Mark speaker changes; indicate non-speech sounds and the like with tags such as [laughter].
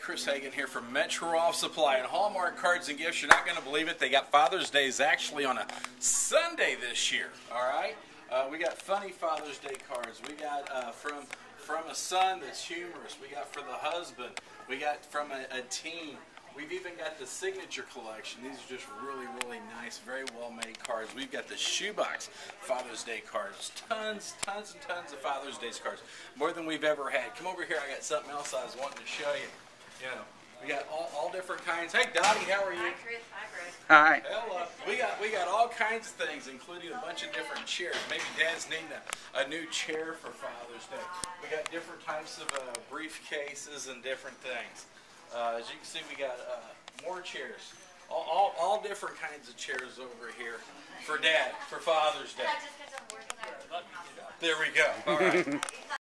Speaker 1: Chris Hagan here from Metro Office Supply and Hallmark Cards and Gifts. You're not going to believe it. They got Father's Day is actually on a Sunday this year. All right. Uh, we got funny Father's Day cards. We got uh, from from a son that's humorous. We got for the husband. We got from a, a teen. We've even got the signature collection. These are just really, really nice, very well made cards. We've got the shoebox Father's Day cards. Tons, tons, and tons of Father's Day cards. More than we've ever had. Come over here. I got something else I was wanting to show you. You know, we got all, all different kinds. Hey, Dottie, how are you?
Speaker 2: Hi, Chris. Hi, Chris.
Speaker 3: Hi.
Speaker 1: Hello. We got we got all kinds of things, including a bunch of different chairs. Maybe Dad's needing a, a new chair for Father's Day. We got different types of uh, briefcases and different things. Uh, as you can see, we got uh, more chairs. All, all, all different kinds of chairs over here for Dad for Father's Day.
Speaker 2: Just because I'm working, I
Speaker 1: There we go. All right. [laughs]